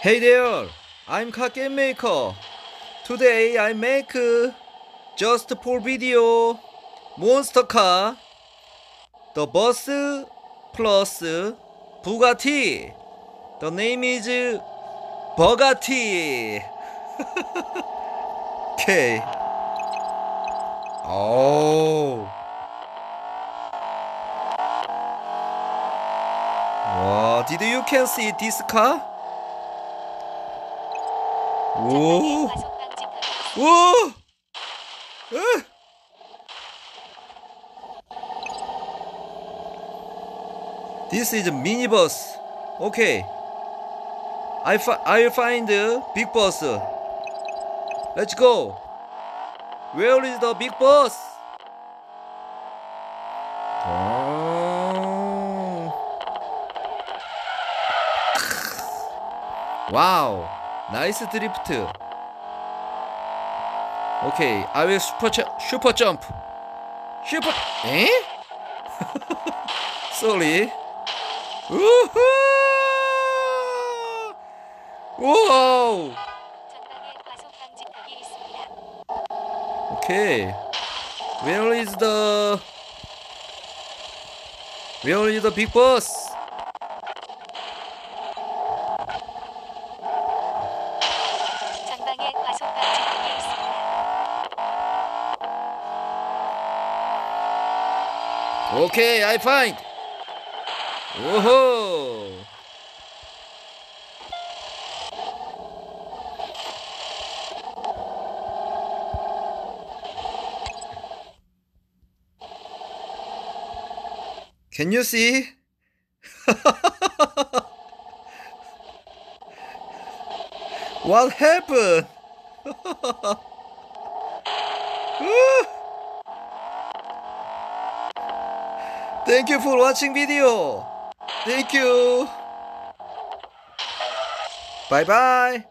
Hey there, I'm car game maker. Today I make uh, just for video monster car. The bus plus Bugatti. The name is Bugatti. okay. Oh. Wow, did you can see this car? 오, 과속 방지턱이 있습니다. 오, 으. This is minibus. Okay. I fi- I'll find the big bus. Let's go. Where is the big bus? Oh. Wow. Nice drift. Okay, I will super ch- super jump. Super. Eh? Sorry. 우후! 와우! 전방에 과속 방지턱이 있습니다. Okay. Where is the Where is the big boss? Okay, I find. 오호. Can you see? what happened? Thank you for watching video. Thank you. Bye bye.